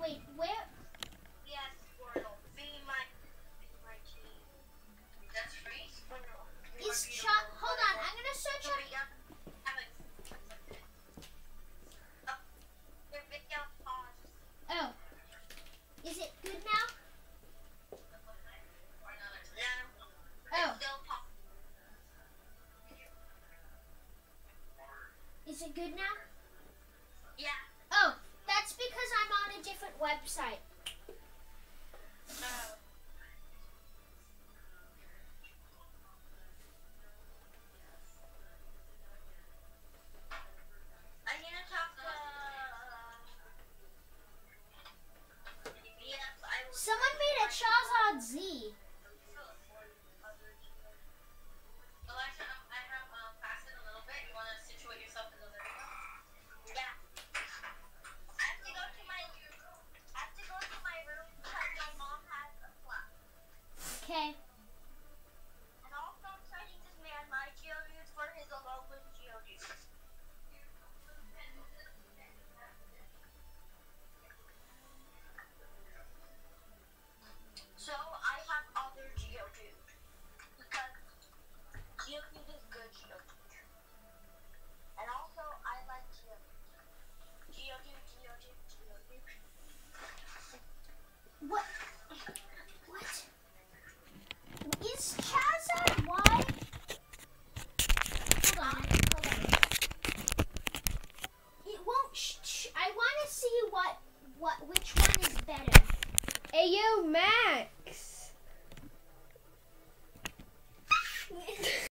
Wait, where? Yes, Be my, my That's free, Is Chuck? Hold on, I'm gonna search up. Oh. Is it good now? Oh. Is it good now? Yeah. Oh website. Someone made a Charizard Z. what what which one is better. Hey, you Matt.